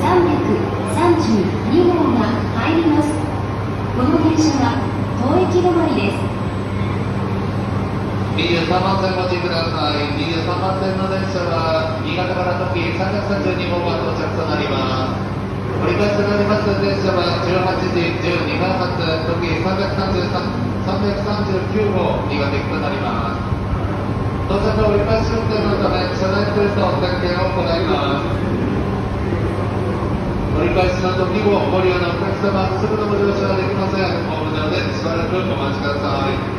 332号が入ります。この電車は当駅止まりです。23番線お待ちください23番線の電車は新潟から時332号が到着となり返し運転のため車内プールと点検を行います。折り返しの時もご利用のお客様すぐのご乗車はできません。ホーム上でしばらくお待ちください。